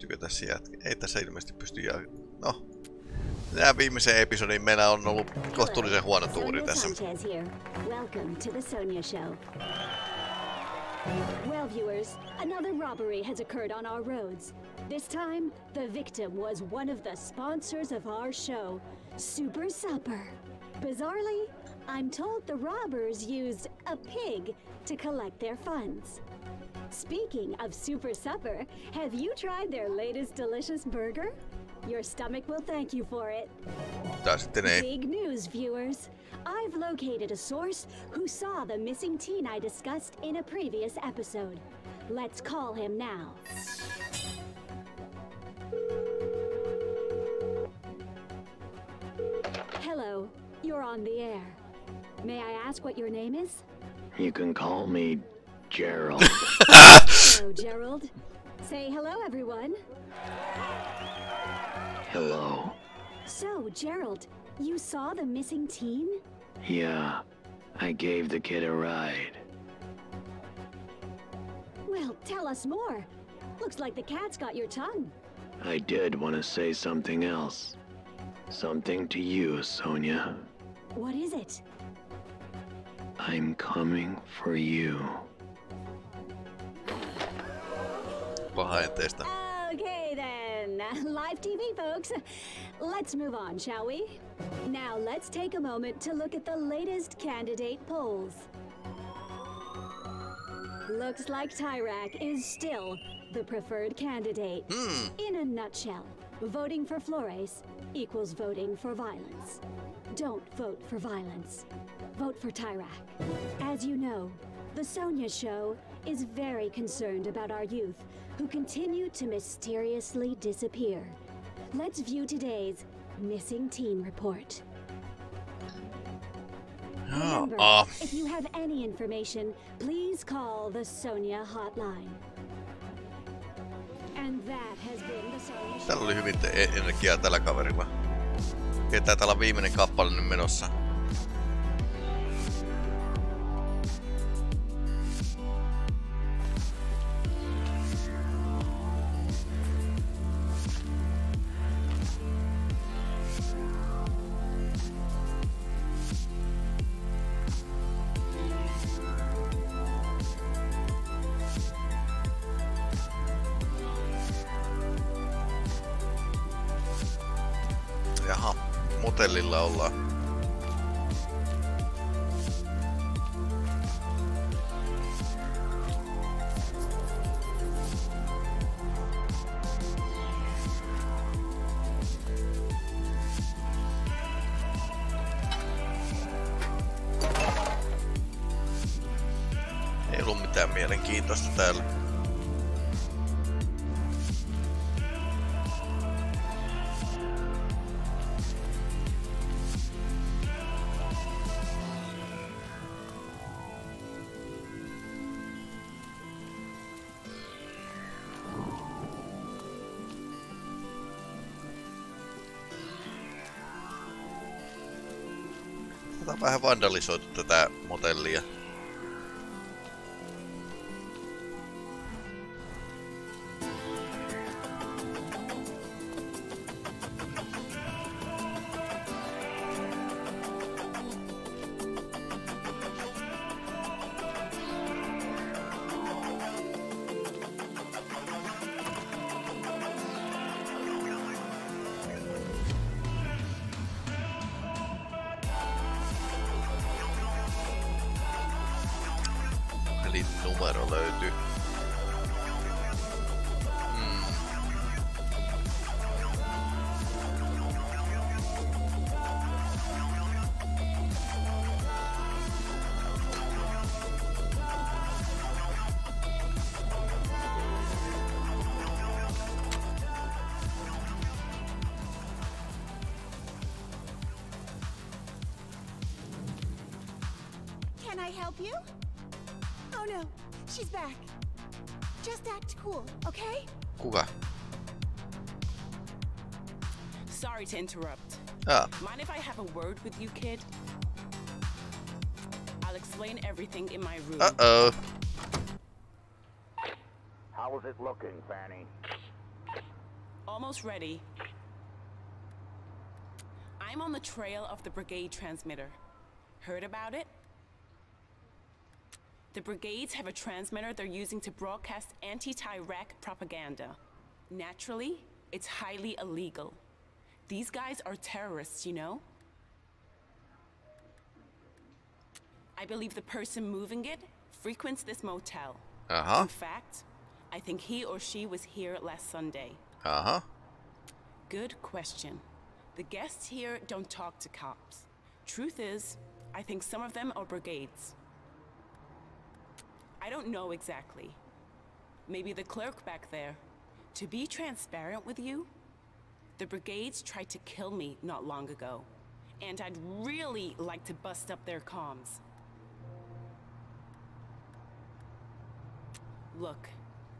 Pystyykö tässä jatkaa? Ei tässä ilmeisesti pysty jatkaa. No. Nämä viimeisen episodin meillä on ollut kohtuullisen huono tuuri tässä. To the Sonya Show. Well, viewers, another robbery has occurred on our roads. This time, the victim was one of the sponsors of our show, Super Supper. Bizarrely, I'm told the robbers used a pig to collect their funds. Speaking of Super Supper, have you tried their latest delicious burger? Your stomach will thank you for it. Big news, viewers. I've located a source who saw the missing teen I discussed in a previous episode. Let's call him now. Hello, you're on the air. May I ask what your name is? You can call me Gerald. hello, Gerald. Say hello, everyone. Hello. So, Gerald, you saw the missing teen? Yeah, I gave the kid a ride. Well, tell us more. Looks like the cat's got your tongue. I did want to say something else. Something to you, Sonya. What is it? I'm coming for you. Pahenteista. Okay then, live TV folks. Let's move on, shall we? Now let's take a moment to look at the latest candidate polls. Looks like Tyrak is still the preferred candidate. Mm. In a nutshell, voting for Florres equals voting for violence. Don't vote for violence. Vote for Tyrak. As you know, the Sonya Show is very concerned about our youth who continue to mysteriously disappear. Let's view today's missing teen report. Remember, uh. if you have any information, please call the Sonya hotline. And that has been the Sonya Tällä oli hyvin energiaa tällä kaverilla. Okei, täällä on viimeinen kappale nyt menossa. Vandalisoitu tätä motellia. numaraları interrupt. Ah. Mind if I have a word with you, kid? I'll explain everything in my room. Uh-oh. How is it looking, Fanny? Almost ready. I'm on the trail of the brigade transmitter. Heard about it? The brigades have a transmitter they're using to broadcast anti-Tyrak propaganda. Naturally, it's highly illegal. These guys are terrorists, you know? I believe the person moving it frequents this motel. Uh-huh. In fact, I think he or she was here last Sunday. Uh-huh. Good question. The guests here don't talk to cops. Truth is, I think some of them are brigades. I don't know exactly. Maybe the clerk back there. To be transparent with you, the brigades tried to kill me not long ago. And I'd really like to bust up their comms. Look,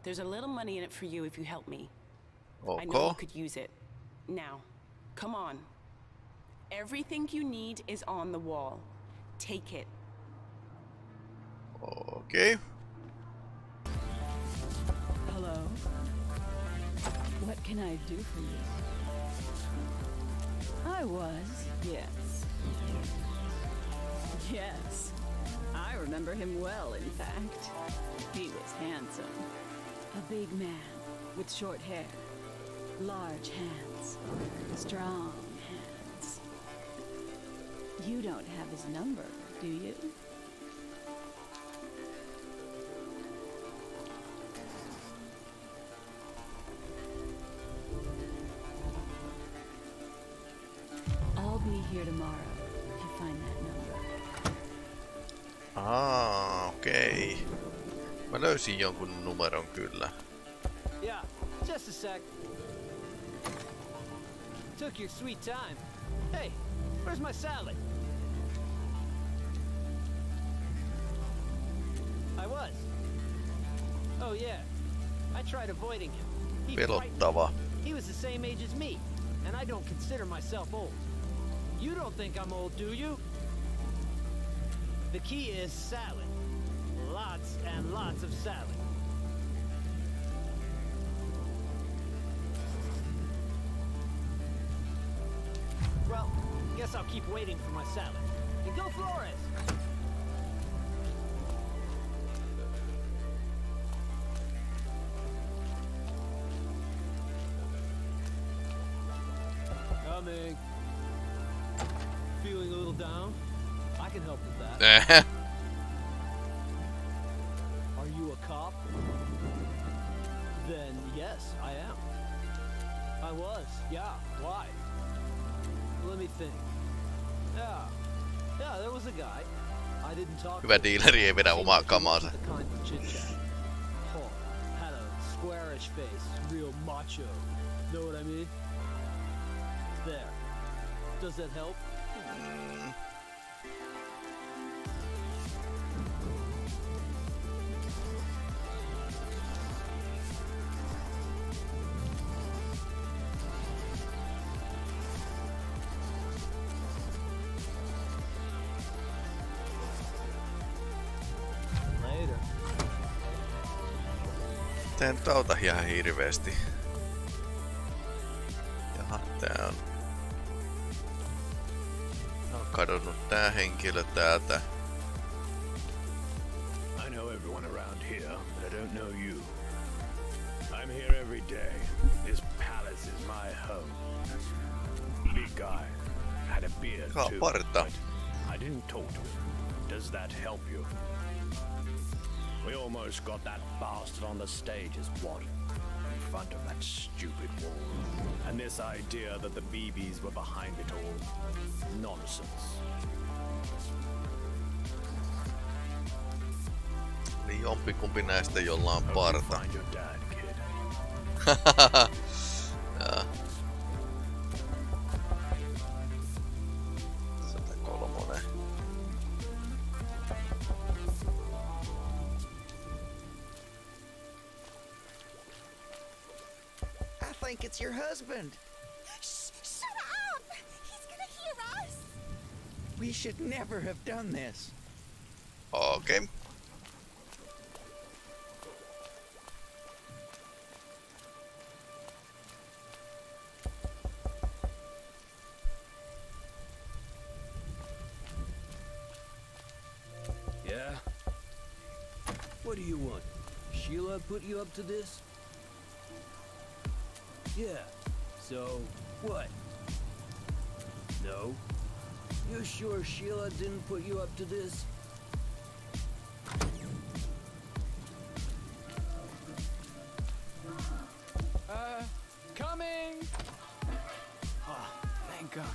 there's a little money in it for you if you help me. Okay. I know you could use it. Now, come on. Everything you need is on the wall. Take it. Okay. Hello? What can I do for you? I was, yes. Yes. I remember him well, in fact. He was handsome. A big man with short hair, large hands, strong hands. You don't have his number, do you? Löysin jonkun numeron kyllä. Yeah, just a sec. Took your sweet time. Hey, where's my salad? I was. Oh yeah. I tried avoiding him. He Pelottava. He was the same age as me, and I don't consider myself old. You don't think I'm old, do you? The key is salad. Lots and lots of salad. Well, guess I'll keep waiting for my salad. And go Florres! Coming. Feeling a little down? I can help with that. I am. I was, yeah. Why? Let me think. Yeah. Yeah, there was a guy. I didn't talk Hyvä diileri ei vedä omaa kamaansa. The kind of chit-chat. Had a squarish face, real macho. Know what I mean? There. Does that help? Later. Tää nyt auta ihan hirveesti. Jaha, tää on... On kadonnut tää henkilö täältä. Almost got that bastard on the stage as what? In front of that stupid wall. And this idea that the BBs were behind it all. Nonsense. Niin jompikumpi näistä jolla on parta. find your dad, kid. Jaa. your husband. Shut up! He's gonna hear us! We should never have done this. Okay. Yeah? What do you want? Sheila put you up to this? Yeah. So, what? No? You sure Sheila didn't put you up to this? Uh, coming! Oh, thank God.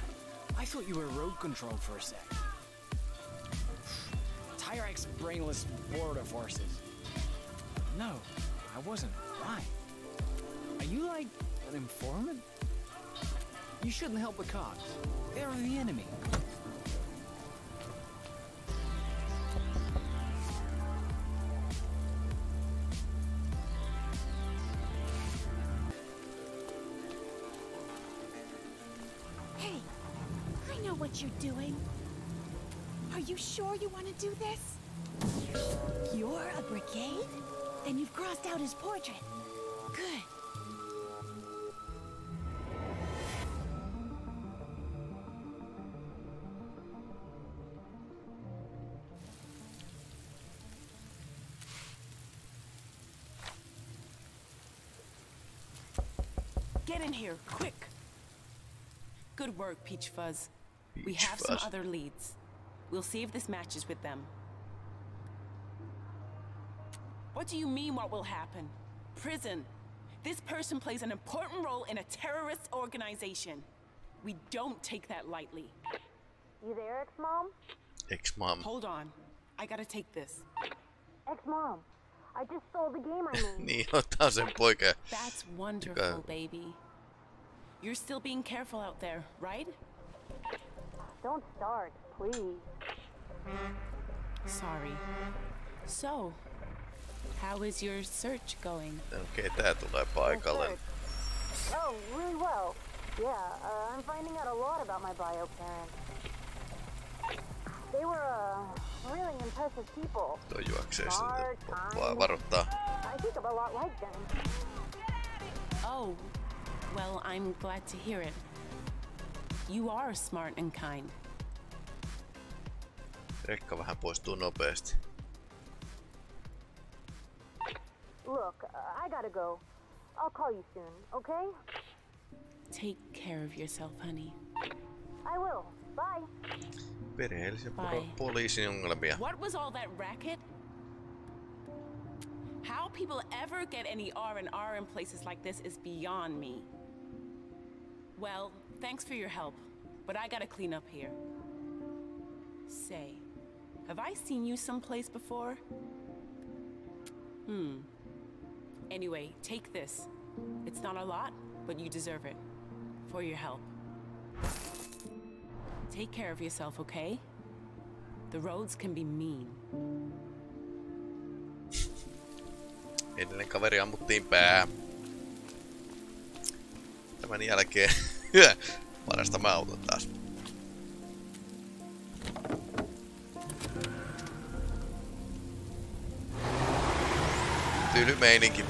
I thought you were road control for a sec. Tyrak's brainless border forces. No, I wasn't. Why? Are you like an informant? You shouldn't help the cops. They're the enemy. Hey, I know what you're doing. Are you sure you want to do this? You're a brigade? Then you've crossed out his portrait. Get in here, quick. Good work, Peach Fuzz. we Peach have some other leads. We'll see if this matches with them. What do you mean what will happen? Prison. This person plays an important role in a terrorist organization. We don't take that lightly. You there, ex-mom? Ex-mom. Hold on. I gotta take this. Ex-mom, I just stole the game I made. Niin, ottaa sen poika. That's wonderful, baby. You're still being careful out there, right? Don't start, please. Sorry. So, how is your search going? Okei, tää tulee paikalle. Oh, really well. Yeah, uh, I'm finding out a lot about my bio parents. They were, uh, really impressive people. Tuo juoksee Smart, sieltä. Vaan kind. varoittaa. I think I'm a lot like them. Oh, well, I'm glad to hear it. You are smart and kind. Rekka vähän poistuu nopeasti. Look, uh, I gotta go. I'll call you soon, okay? Take care of yourself, honey. I will. Bye. Perheellisen Bye. poro- poliisin ongelmia. What was all that racket? How people ever get any R&R in places like this is beyond me. Well, thanks for your help, but I gotta clean up here. Say, have I seen you someplace before? Hmm. Anyway, take this. It's not a lot, but you deserve it. For your help. Take care of yourself, okay? The roads can be mean. Edellinen kaveri ammuttiin pää. Tämän jälkeen varastamme auton taas. Tyly meininki.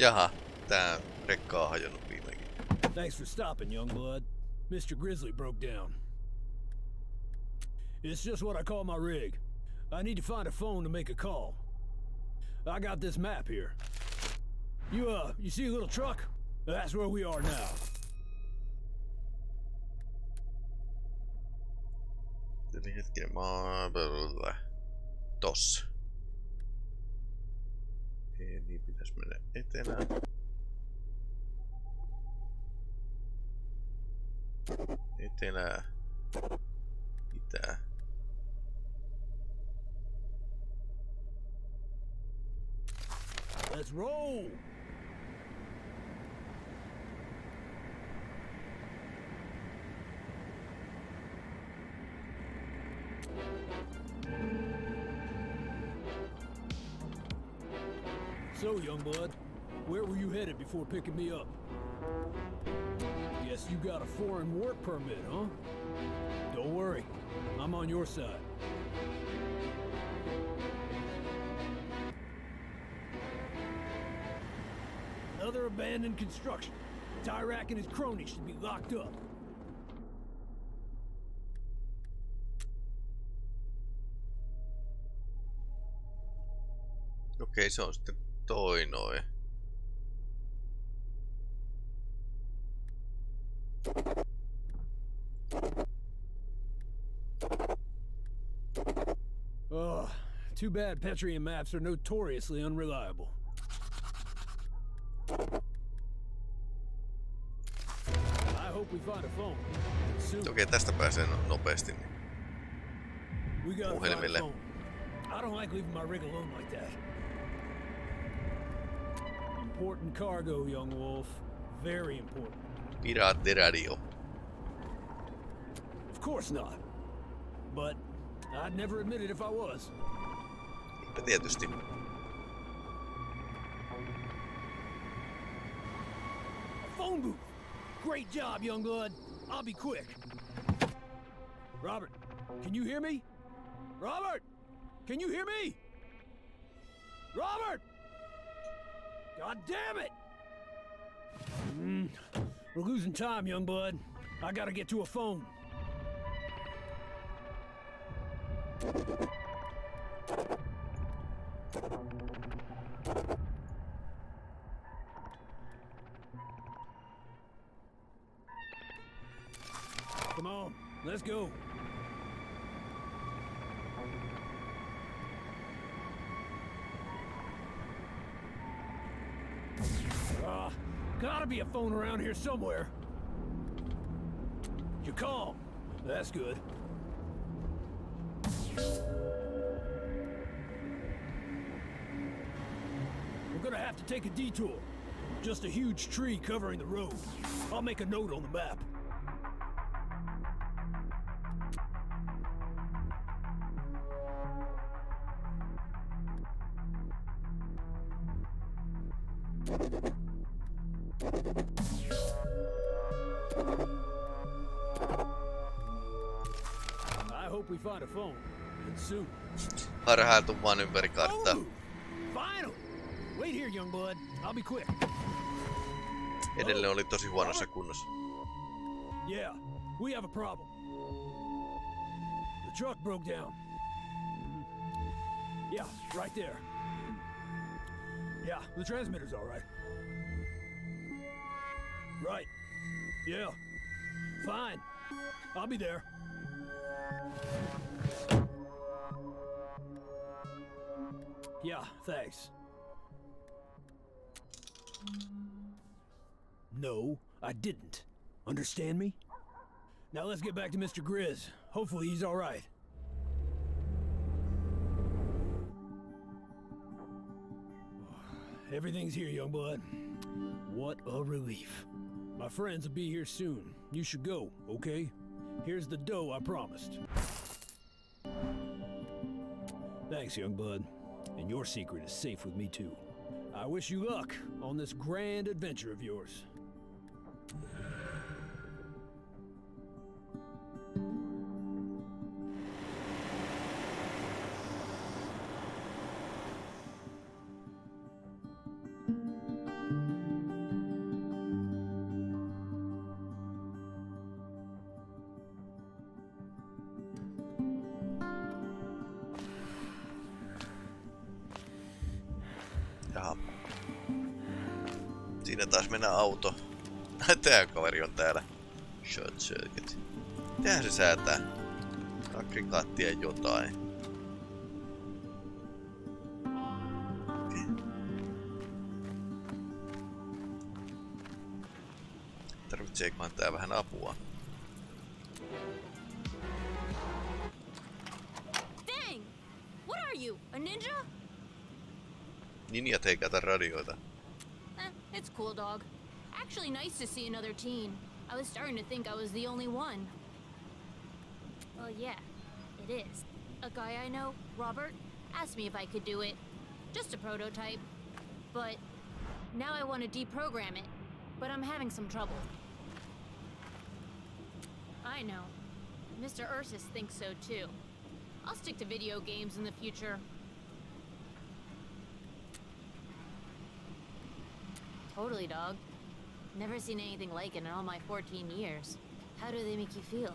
Jaha, tää rekka on hajonnut viimeinkin. Thanks for stopping, young blood. Mr. Grizzly broke down. It's just what I call my rig. I need to find a phone to make a call. I got this map here. You, uh, you see a little truck? That's where we are now. Eli hetkinen, mä oon... Tossa. Eli pitäis mennä etelään. Etelää. Itää. Let's roll! So, young blood, Where were you headed before picking me up? Guess you got a foreign work permit, huh? Don't worry. I'm on your side. Another abandoned construction. Tyrak and his cronies should be locked up. On sitten toi noin. Eh. Ugh, too bad Petrian maps are notoriously unreliable. I hope we find a phone. Soon. Okei, tästä pääsee no- nopeasti. We gotta a Puhelimille. phone. I don't like leaving my rig alone like that. Important cargo, young wolf. Very important. Piraattiradio. Of course not. But I'd never admit it if I was. Tietysti. A phone booth. Great job, young blood. I'll be quick. Robert, can you hear me? Robert, can you hear me? Robert! God damn it! Mm, we're losing time, young blood. I gotta get to a phone. Come on, let's go. Phone around here somewhere. You're calm. That's good. We're gonna have to take a detour. Just a huge tree covering the road. I'll make a note on the map. Harhailtu vaan ympäri karttaa. Quick. Edelleen oli tosi huonossa kunnossa. Yeah, we have a problem. The truck broke down. Yeah, right there. Yeah, the transmitter's all right. Right. Yeah. Fine. I'll be there. Yeah, thanks. No, I didn't. Understand me? Now let's get back to Mr. Grizz. Hopefully he's all right. Everything's here, young blood. What a relief. My friends will be here soon. You should go, okay? Here's the dough I promised. Thanks, young blood. And your secret is safe with me too. I wish you luck on this grand adventure of yours. Tää kaveri on täällä. Short circuit. Mitähän se säätää? Aggregaattia jotain. Tarvitseekohan tää vähän apua? Dang! What are you, a ninja? Ninjat ei käytä radioita. Eh, it's cool, dog. Actually, nice to see another teen. I was starting to think I was the only one. Well, yeah, it is. A guy I know, Robert, asked me if I could do it. Just a prototype. But Now I want to deprogram it, but I'm having some trouble. I know. Mr. Ursus thinks so too. I'll stick to video games in the future. Totally, dog. Never seen anything like it in all my 14 years. How do they make you feel?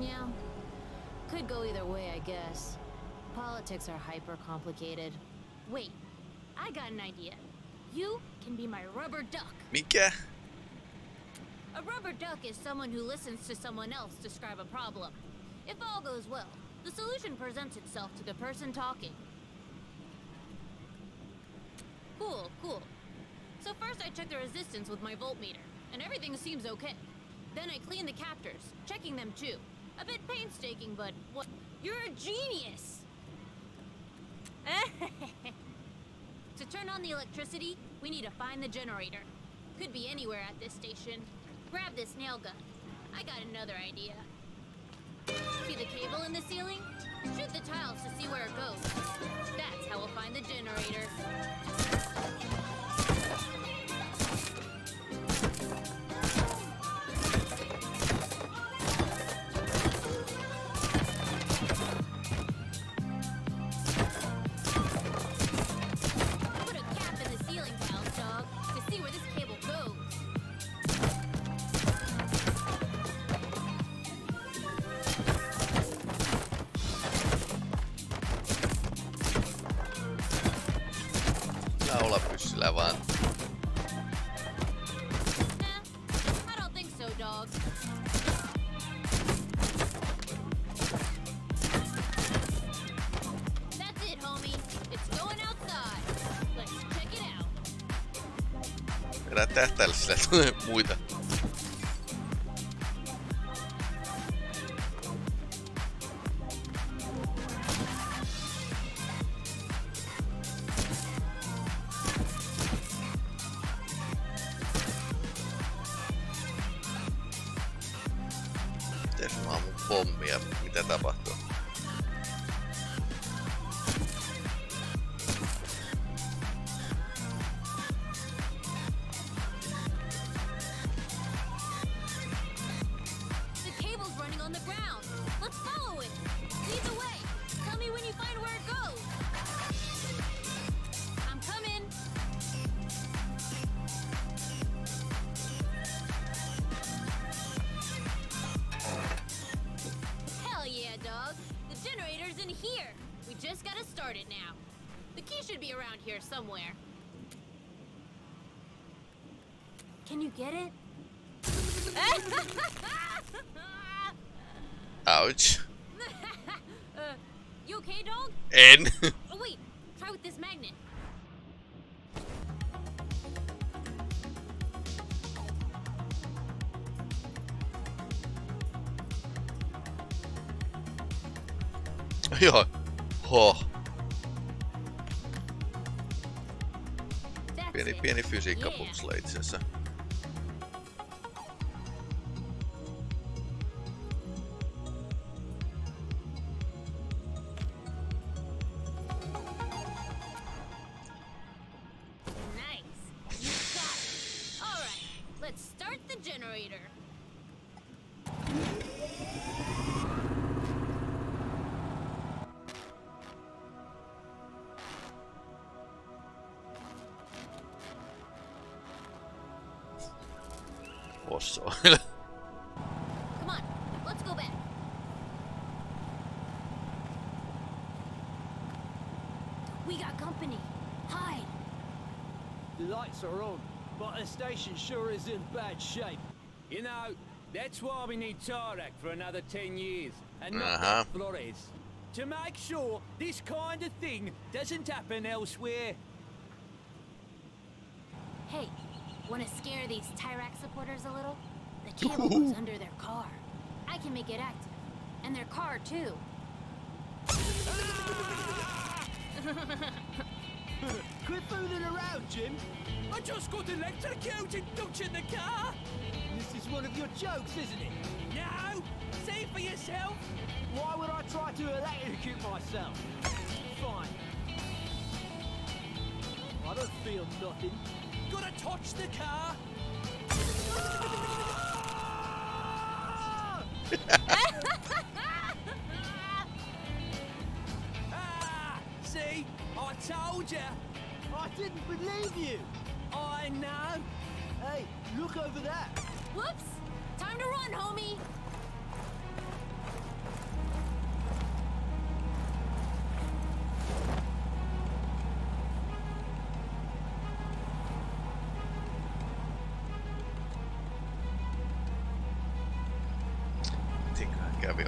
Yeah. Could go either way, I guess. Politics are hyper complicated. Wait, I got an idea. You can be my rubber duck. Mikä? A rubber duck is someone who listens to someone else describe a problem. If all goes well, the solution presents itself to the person talking. Cool, cool. So first I check the resistance with my voltmeter, and everything seems okay. Then I clean the captors, checking them too. A bit painstaking, but what? You're a genius! to turn on the electricity, we need to find the generator. Could be anywhere at this station. Grab this nail gun. I got another idea. See the cable in the ceiling? Shoot the tiles to see where it goes. That's how we'll find the generator. Dog. That's it, homie. It's going outside. Let's check it out. right, let's start the generator. Fossoilla. Come on, let's go back. We got company. Hide. The lights are on, but the station sure is in bad shape. You know, that's why we need Tyrak for another 10 years, and not Uh-huh. Florres. To make sure this kind of thing doesn't happen elsewhere. Hey, want to scare these Tyrak's supporters a little? The cable goes under their car. I can make it active. And their car, too. Quit fooling around, Jim. I just got electrocuted, don't you, in the car? This is one of your jokes, isn't it? No! See for yourself! Why would I try to electrocute myself? Fine. I don't feel nothing. Gonna touch the car?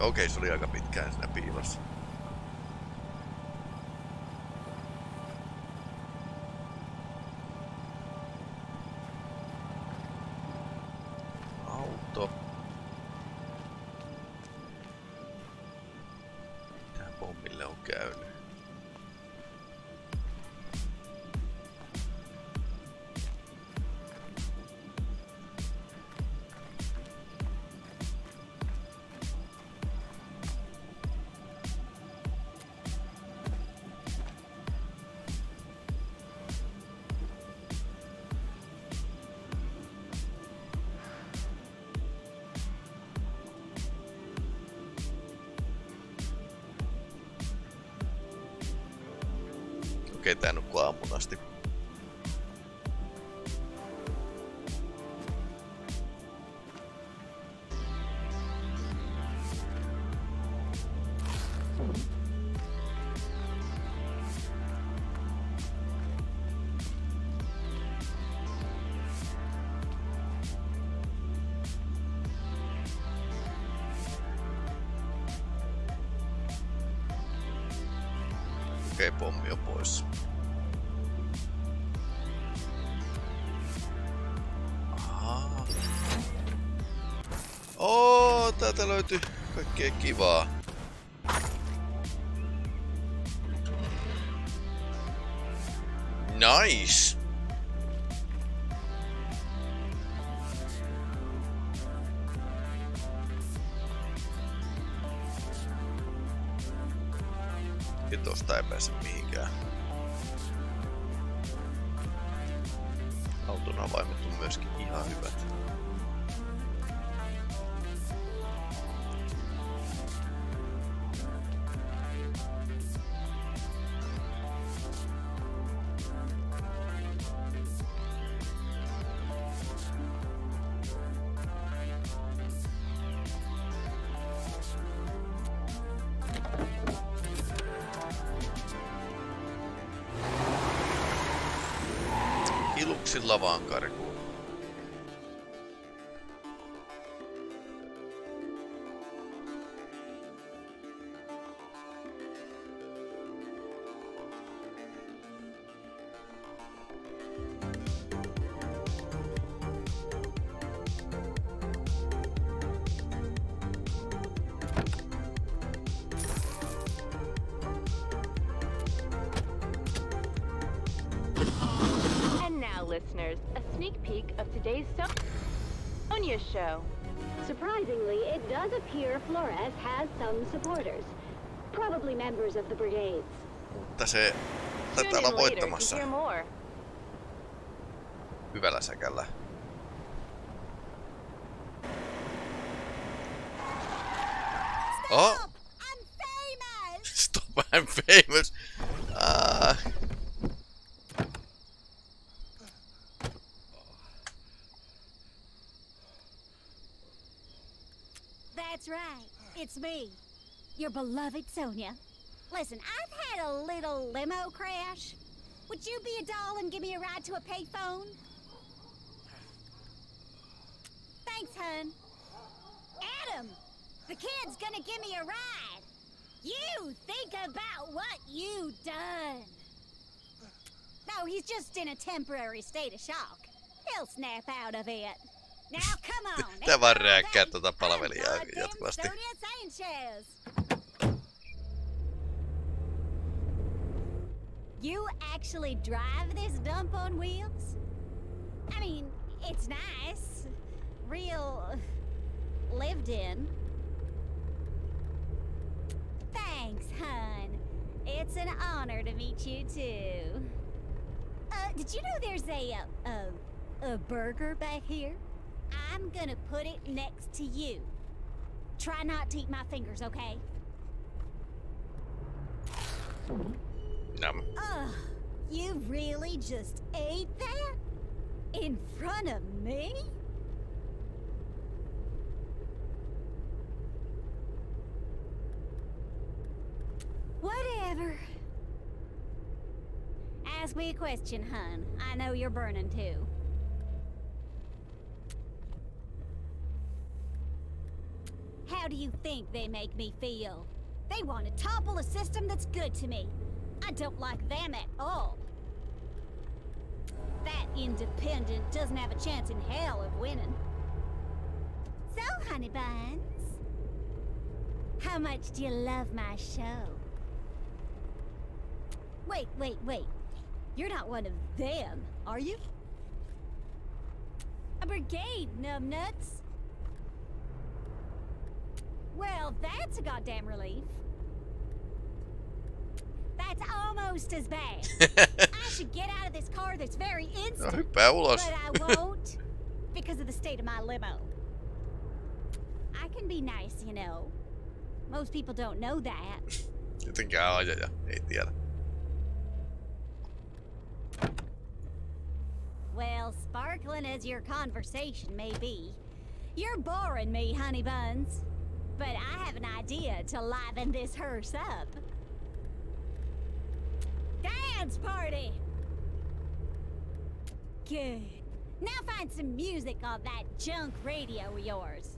Okei, se oli aika pitkään siinä piilossa. Auto. Mitä pommille on käynyt? Okei, tää nukkuu aamun asti. Kaikkea kivaa. Iluksilla vaan karkuun. Se Tune taitaa olla in later voittamassa hyvällä säkällä. Oh! Stop, I'm famous! Ah. That's right. It's me, your beloved Sonya. Listen, I've had a little limo crash. Would you be a doll and give me a ride to a payphone? Thanks, hun. Adam, the kid's gonna give me a ride. You think about what you done. No, he's just in a temporary state of shock. He'll snap out of it. Now, come on. Tää vaan rääkkää tuota palvelijaa jatkuvasti. Sanchez. You actually drive this dump on wheels? I mean, it's nice. Real lived in. Thanks, hun. It's an honor to meet you too. Uh, did you know there's a, uh, a, a burger back here? I'm gonna put it next to you. Try not to eat my fingers, okay? Ugh, you really just ate that? In front of me? Whatever. Ask me a question, hun. I know you're burning too. How do you think they make me feel? They want to topple a system that's good to me. I don't like them at all. That independent doesn't have a chance in hell of winning. So, honey buns, how much do you love my show? Wait, wait, wait. You're not one of them, are you? A brigade, numbnuts. Well, that's a goddamn relief. That's almost as bad. I should get out of this car this very instant. ulos. But I won't because of the state of my limo. I can be nice, you know. Most people don't know that. Jotenkään ajaja, ei tiedä. Well, sparkling as your conversation may be, you're boring me, honey buns. But I have an idea to liven this hearse up. Dance party! Good. Now find some music on that junk radio of yours.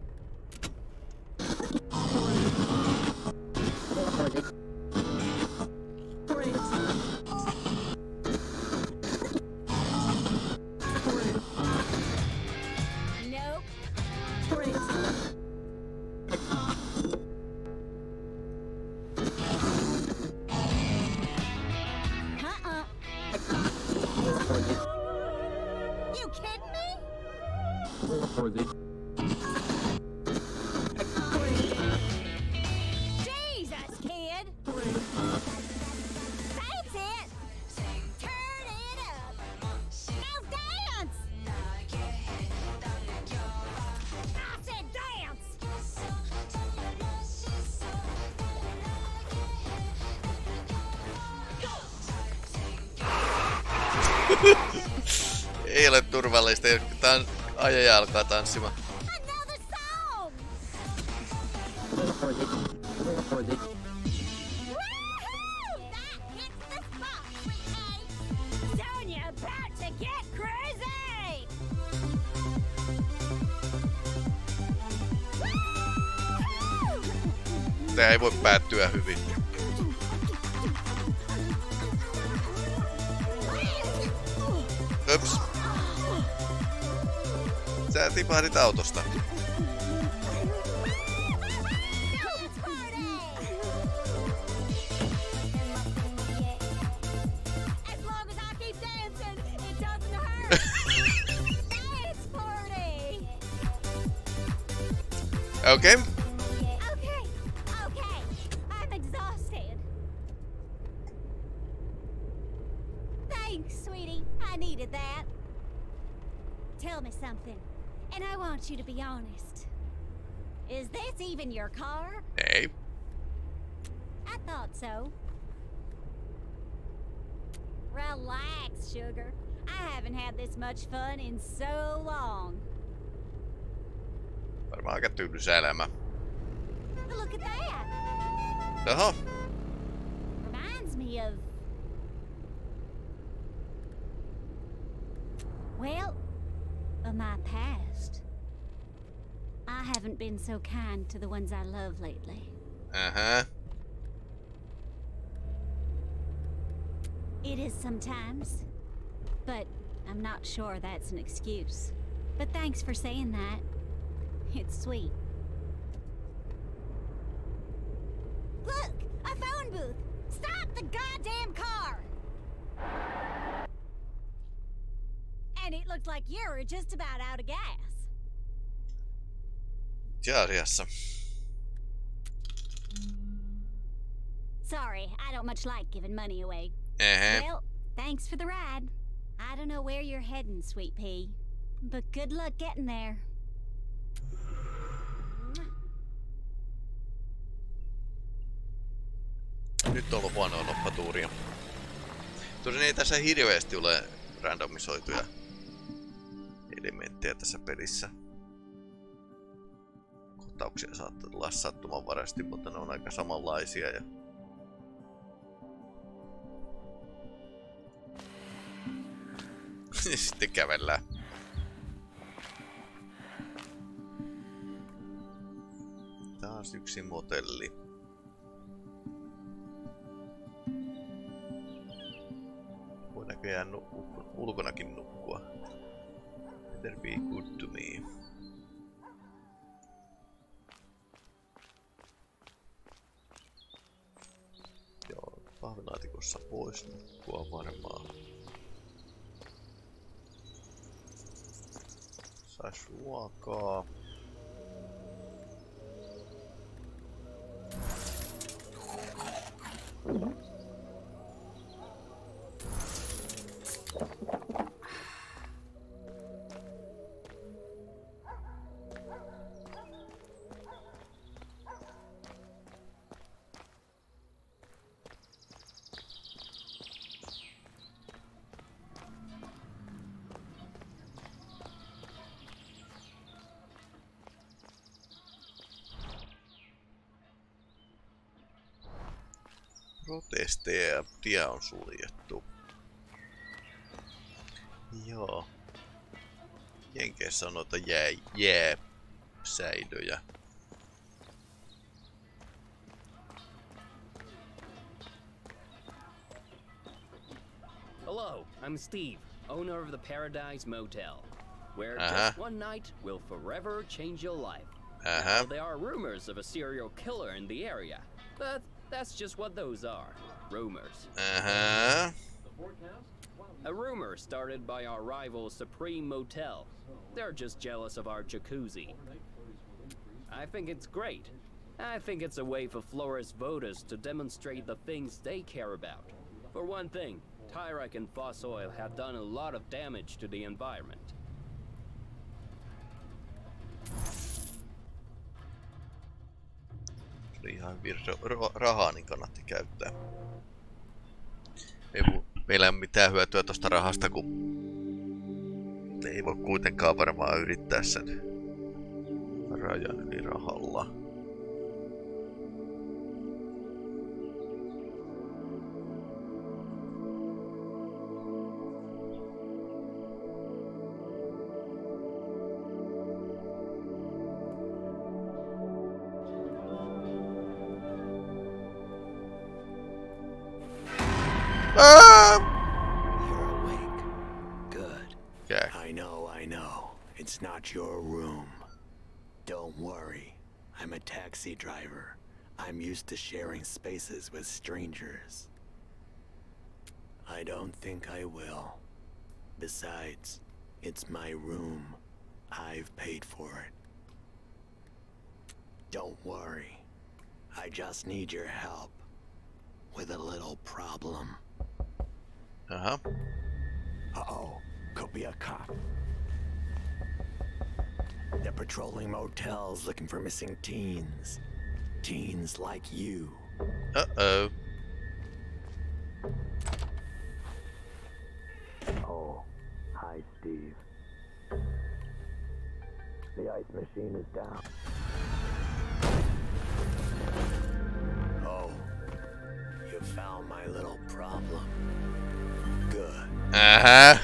Ole turvallista, tan ajaja alkaa tanssimaan. βαρύτατο out Is this even your car? Hey. I thought so. Relax, sugar. I haven't had this much fun in so long. Varmaan aika tylsä elämä. Look at that! Oho. Reminds me of. Well, of my past. I haven't been so kind to the ones I love lately. Uh-huh. It is sometimes, but I'm not sure that's an excuse. But thanks for saying that. It's sweet. Look! A phone booth! Stop the goddamn car! And it looked like you were just about out of gas. Asiassa. Sorry, I don't much like giving money away. Uh-huh. Well, thanks for the ride. I don't know where you're heading, Sweet Pea, but good luck getting there. Nyt on ollut huonoa noppatuuria. Tosin ei tässä hirveästi ole randomisoituja elementtejä tässä pelissä. Kohtauksia saattaa tulla sattumanvaraisesti, mutta ne on aika samanlaisia ja Sitten kävellään. Taas yksi motelli. Voi näköjään nu ulkonakin nukkua. Better be good to me. Joo, pahvilaatikossa pois nukkua varmaan. Sais ruokaa. Protesteja ja tie on suljettu. Joo. Jenkeissä on noita jää, jää säilöjä. Hello, I'm Steve, owner of the Paradise Motel, where Uh-huh. just one night will forever change your life. Uh-huh. Now, there are rumors of a serial killer in the area, that's just what those are rumors. Uh-huh. A rumor started by our rival Supreme Motel. They're just jealous of our jacuzzi. I think it's great. I think it's a way for Florres voters to demonstrate the things they care about. For one thing, Tyrak and Fossoil have done a lot of damage to the environment. Rahaa, niin kannatti käyttää. Ei meillä ei ole mitään hyötyä tosta rahasta, kun ei voi kuitenkaan varmaan yrittää sen rajan yli rahalla. Your room. Don't worry. I'm a taxi driver. I'm used to sharing spaces with strangers. I don't think I will. Besides, it's my room. I've paid for it. Don't worry. I just need your help with a little problem. Uh-huh. Uh-oh. Could be a cop. They're patrolling motels looking for missing teens. Teens like you. Uh-oh. Oh, hi, Steve. The ice machine is down. Oh, you found my little problem. Good. Uh-huh.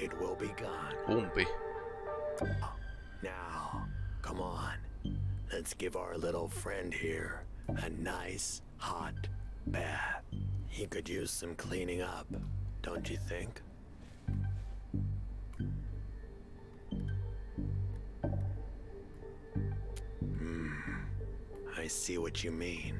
it will be gone. Won't be. Now, come on. Let's give our little friend here a nice hot bath. He could use some cleaning up, don't you think? Hmm, I see what you mean.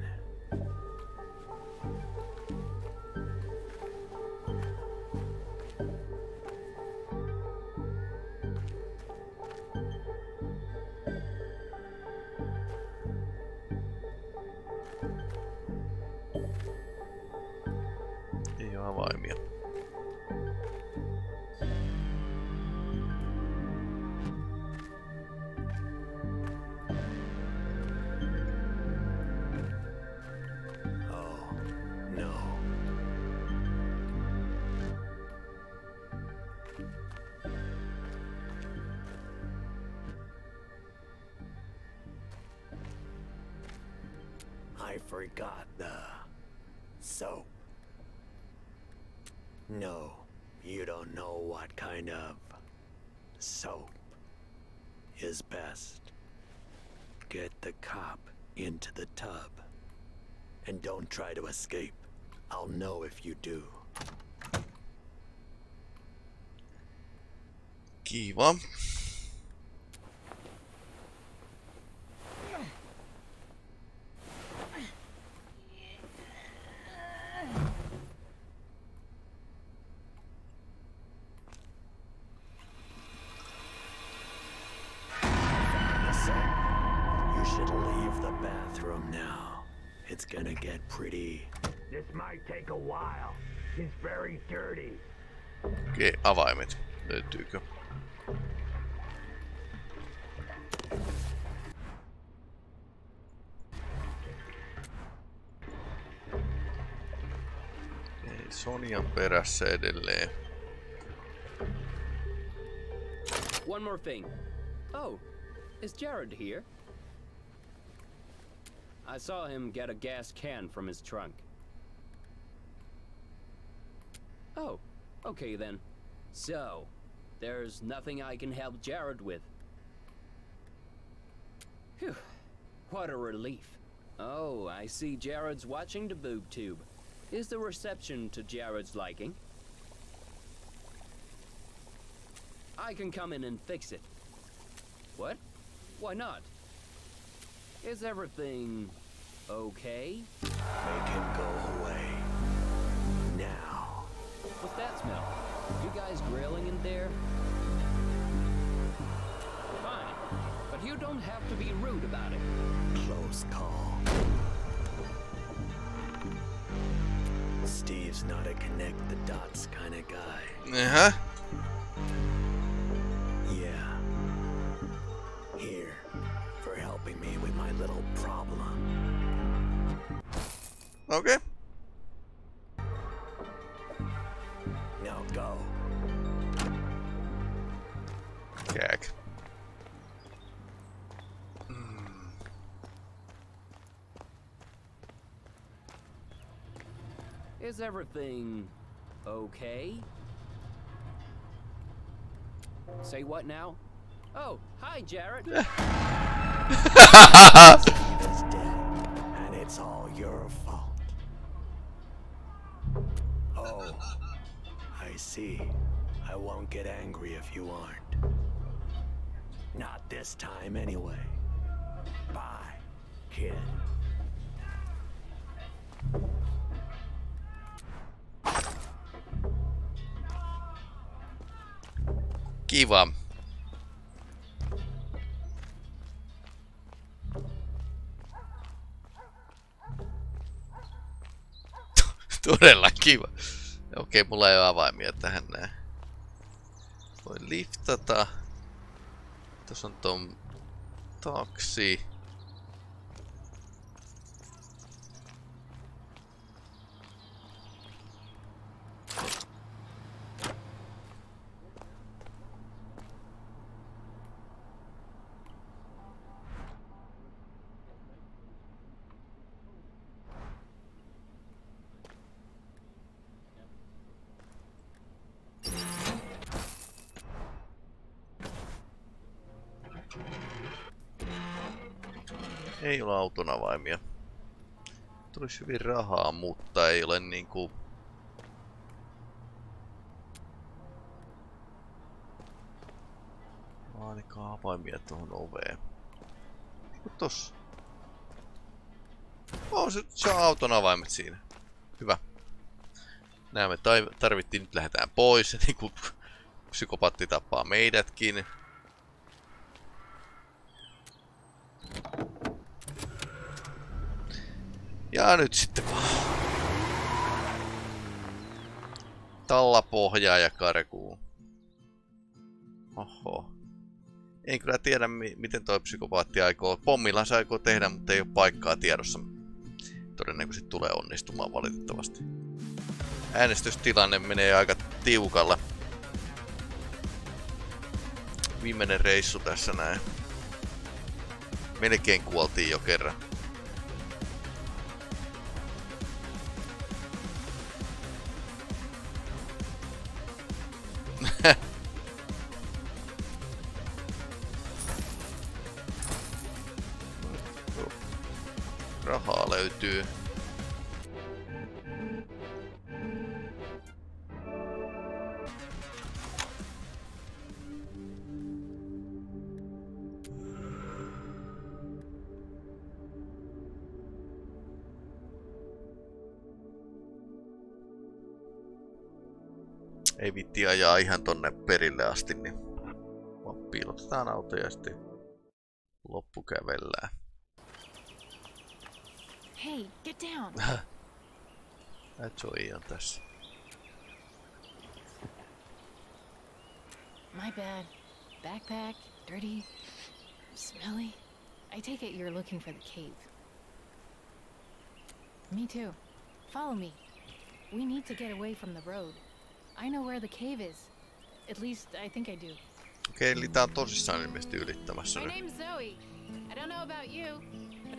You do. Kiva. Listen, avaimet. Löytyykö? Okei, Sonjan perässä edelleen. One more thing. Oh, is Jarod here? I saw him get a gas can from his trunk. Oh, okay then. So, there's nothing I can help Jarod with. Phew, what a relief. Oh, I see Jarod's watching the boob tube. Is the reception to Jarod's liking? I can come in and fix it. What? Why not? Is everything okay? Make him go away. Now. What's that smell? You guys grilling in there? Fine, but you don't have to be rude about it. Close call. Steve's not a connect the dots kind of guy. Uh-huh. Yeah. Here, for helping me with my little problem. Okei. Is everything okay? Say what now? Oh, hi, Jarod. Steve and it's all your fault. Oh, I see. I won't get angry if you aren't. Not this time, anyway. Bye, kid. Kiva. Todella kiva. Okei, mulla ei ole avaimia tähän näin. Voin liftata. Tässä on ton taksi. Ei ole auton avaimia. Tulisi hyvin rahaa, mutta ei ole niinku... Ainakaan avaimia tuohon oveen. Niinku tossa. Oh, se, se on auton avaimet siinä. Hyvä. Nämä me tarvittiin, nyt lähdetään pois. Niin kuin psykopatti tappaa meidätkin. Ja nyt sitten vaan. Tallapohjaa ja karkuun. Oho. En kyllä tiedä, miten toi psykopaatti aikoo. Pommilla se aikoo tehdä, mutta ei ole paikkaa tiedossa. Todennäköisesti tulee onnistumaan valitettavasti. Äänestystilanne menee aika tiukalla. Viimeinen reissu tässä näin. Melkein kuoltiin jo kerran. Löytyy. Ei vitti ajaa ihan tonne perille asti, niin piilotetaan auto ja sitten loppukävellään. Hey, get down. Joey on tässä. My bad. Backpack, dirty, smelly. I take it you're looking for the cave. Me too. Follow me. We need to get away from the road. I know where the cave is. At least I think I do. Okei, eli tää on tosissaan ilmeisesti ylittämässä My name's Zoe. I don't know about you,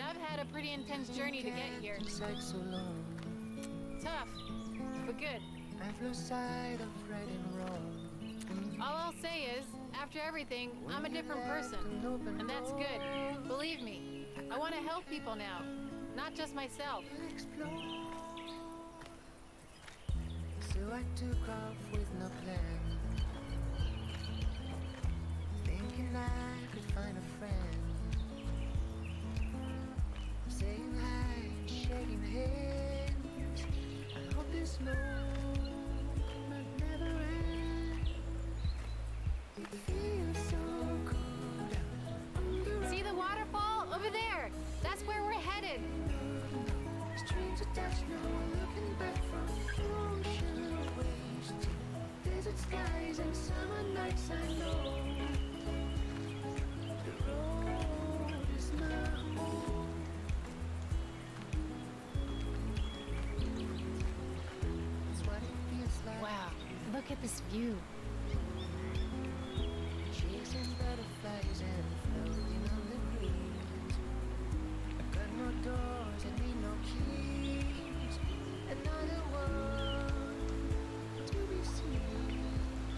but I've had a pretty intense journey to get here. Tough, but good. I've lost sight of right and wrong. All I'll say is, after everything, I'm a different person, and that's good. Believe me, I want to help people now, not just myself. So I took off with no plan Thinking I hands I hope this moment never ends It feels so good See the waterfall over there? That's where we're headed. Strange to touch, no looking back from ocean waves desert skies and summer nights. I know to be seen.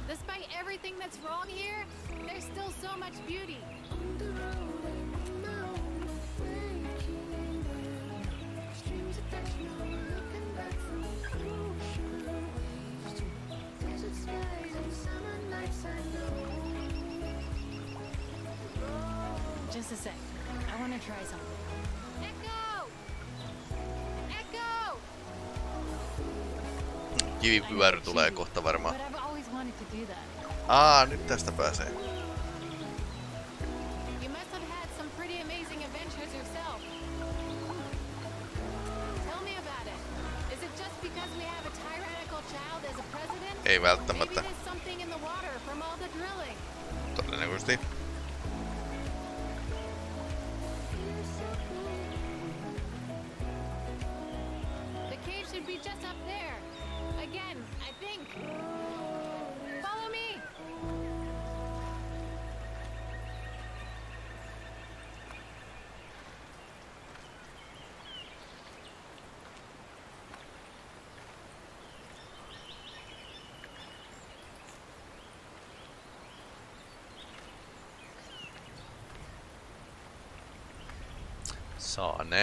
Despite everything that's wrong here, there's still so much beauty. Just a sec. I want to try something. Echo! Echo! Kivipyörä tulee kohta varmaan. Aa, nyt tästä pääsee.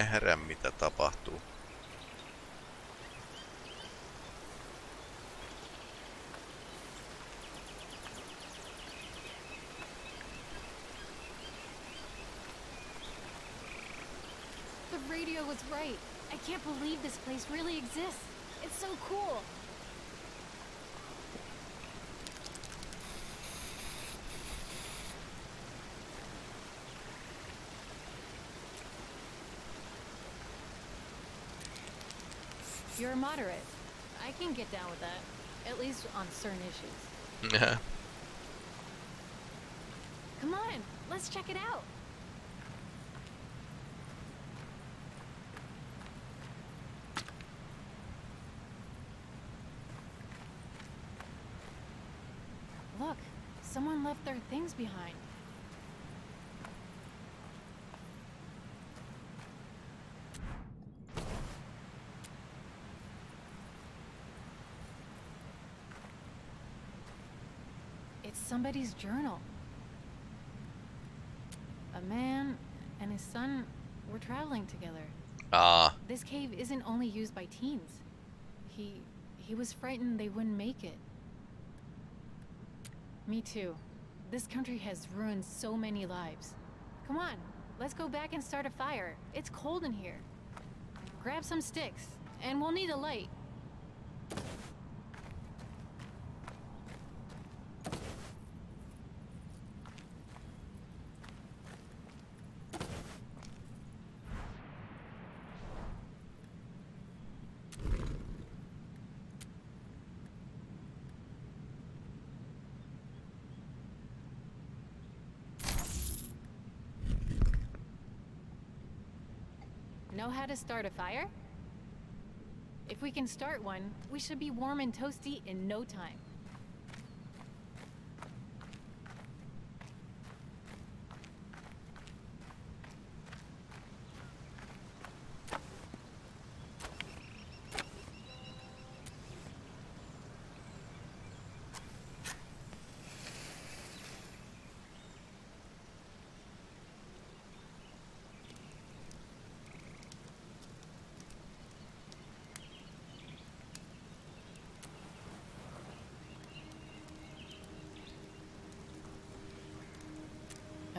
Nähdä mitä tapahtuu. The radio was right. I can't believe this place really exists. It's so cool. You're a moderate. I can get down with that. At least on certain issues. Yeah. Come on, let's check it out. Look, someone left their things behind. It's somebody's journal. A man and his son were traveling together. Ah. This cave isn't only used by teens. He he was frightened they wouldn't make it. Me too. This country has ruined so many lives. Come on, let's go back and start a fire. It's cold in here. Grab some sticks, and we'll need a light. Know how to start a fire? If we can start one, we should be warm and toasty in no time.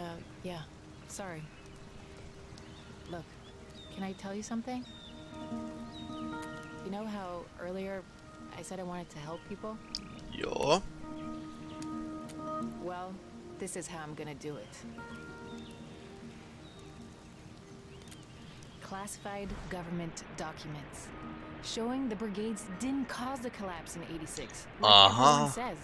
Uh, yeah. Sorry. Look, can I tell you something? You know how earlier I said I wanted to help people? Joo. Well, this is how I'm gonna do it. Classified government documents showing the brigades didn't cause the collapse in 86. Like Uh-huh. everyone says.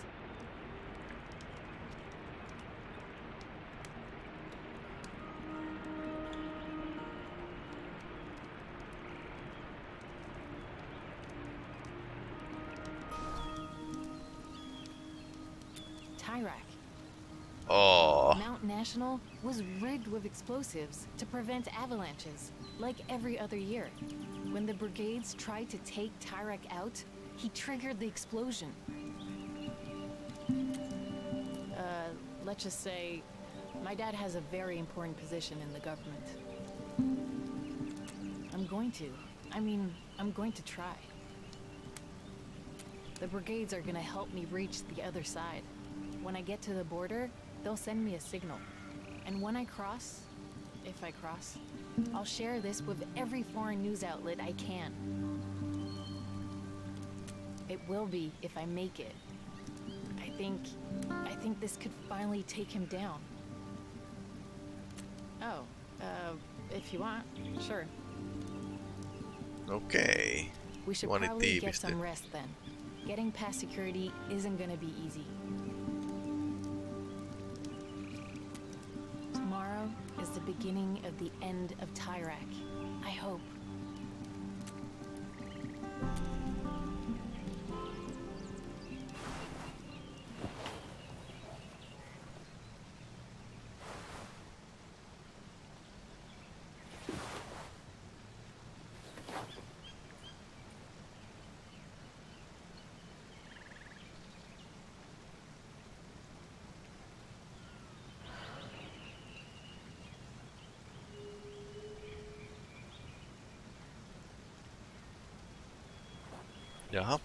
National was rigged with explosives to prevent avalanches, like every other year. When the brigades tried to take Tyrak out, he triggered the explosion. Uh, let's just say, my dad has a very important position in the government. I'm going to. I mean, I'm going to try. The brigades are gonna help me reach the other side. When I get to the border, they'll send me a signal. And when I cross, if I cross, I'll share this with every foreign news outlet I can. It will be if I make it. I think I think this could finally take him down. Oh, uh, if you want, sure. Okay. We should probably get some rest then. Getting past security isn't gonna be easy. Beginning of the end of Tyrak. I hope. Jaha.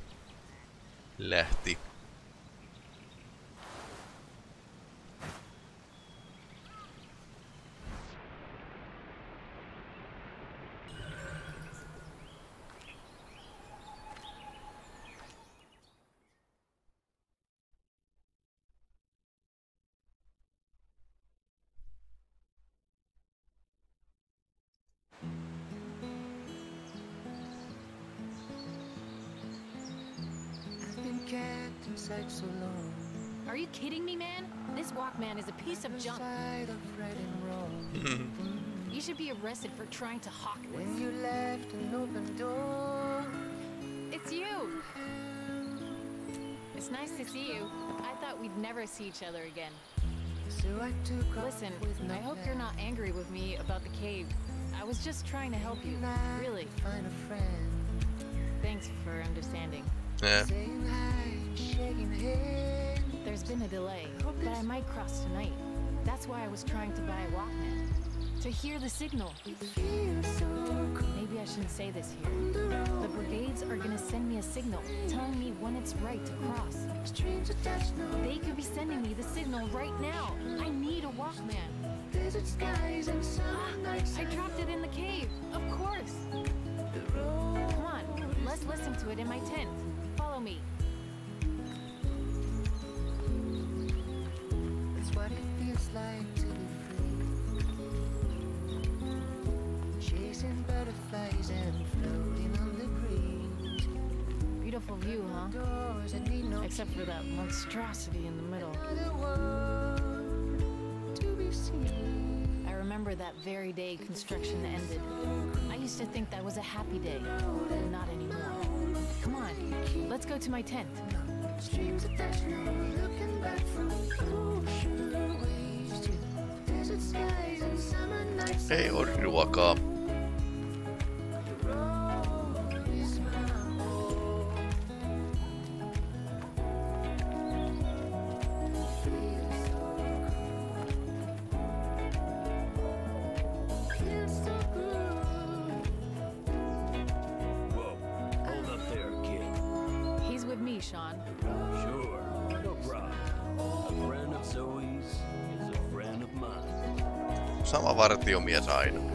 Lähti. Kept inside so long. Are you kidding me, man? This Walkman is a piece of junk. Side of right and wrong. You should be arrested for trying to hawk When this. you left an open door. It's you! It's nice to see you. I thought we'd never see each other again. So I Listen, I hope you're not angry with me about the cave. I was just trying to help you. Really. Find a friend. Thanks for understanding. Yeah. There's been a delay, but I might cross tonight. That's why I was trying to buy a Walkman. To hear the signal. Maybe I shouldn't say this here. The brigades are gonna send me a signal telling me when it's right to cross. They could be sending me the signal right now. I need a Walkman. Nights. I dropped it in the cave. Of course. Come on, let's listen to it in my tent. Follow me. What it feels like to be free. Chasing butterflies and floating on the breeze. Beautiful view, huh? Doors that need no Except for that monstrosity in the middle. to be seen. I remember that very day construction ended. I used to think that was a happy day. Not anymore. Come on, let's go to my tent. Streams of snow looking back from ocean waves to desert skies and summer nights. Ei Helium-Erde ein.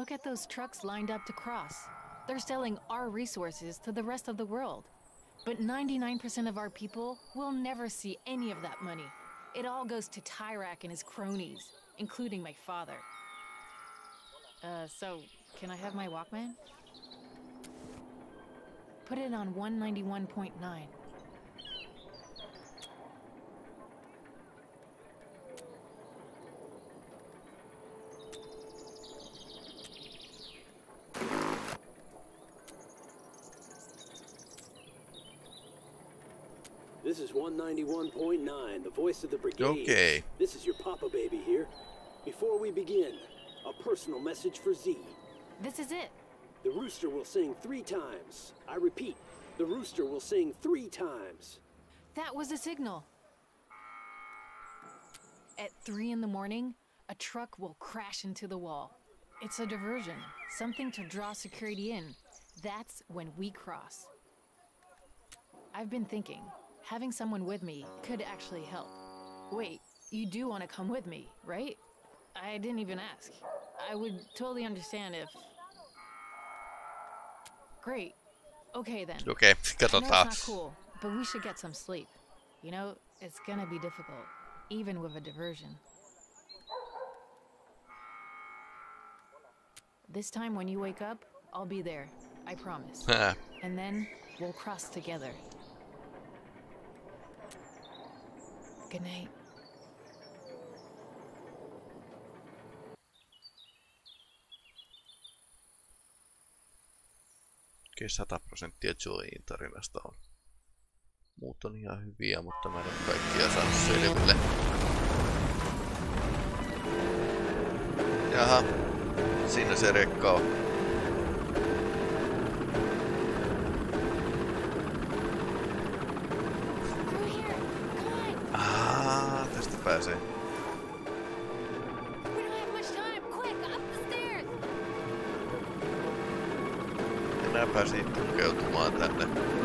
Look at those trucks lined up to cross. They're selling our resources to the rest of the world. But 99% of our people will never see any of that money. It all goes to Tyrak and his cronies, including my father. Uh, so, can I have my Walkman? Put it on 191.9. This is 191.9, the voice of the brigade. Okay. This is your Papa Baby here. Before we begin, a personal message for Z. This is it. The rooster will sing three times. I repeat, the rooster will sing three times. That was a signal. At 3 in the morning, a truck will crash into the wall. It's a diversion, something to draw security in. That's when we cross. I've been thinking, having someone with me could actually help. Wait, you do want to come with me, right? I didn't even ask. I would totally understand if. Great. Okay then. Okei, I know katsotaan. it's not cool, but we should get some sleep. You know, it's gonna be difficult, even with a diversion. This time when you wake up, I'll be there. I promise. Hää. and then we'll cross together. Good. Okei, 100 prosenttia Joyin tarinasta on. Muut on ihan hyviä, mutta mä en ole kaikkia saanut selville. Jaha, siinä se rekka on. Stairs. Minä pääsin tukeutumaan tänne.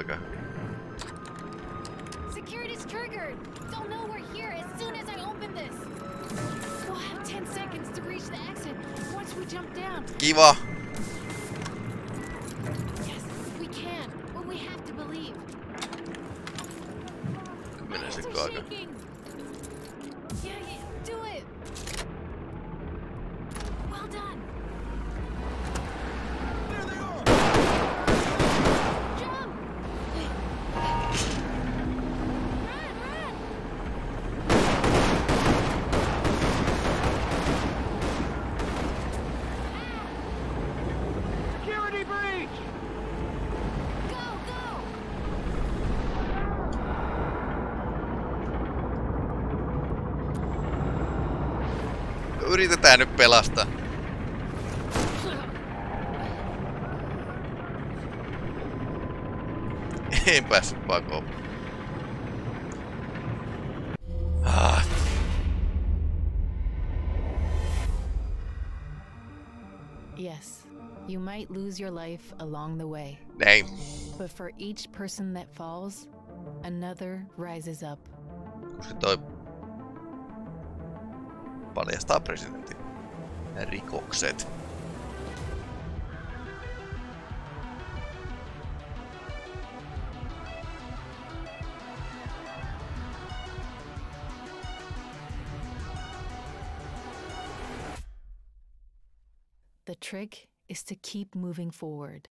Ketä. Security's triggered. They'll know we're here as soon as I open this. We'll have 10 seconds to reach the exit once we jump down. Kiva! Yritetään nyt pelastaa. En päässyt pakoon. Ah, Yes, you might lose your life along the way. näin. But for each person that falls, another rises up. Toi paljastaa presidentin rikokset. The trick is to keep moving forward.